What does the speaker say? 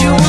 you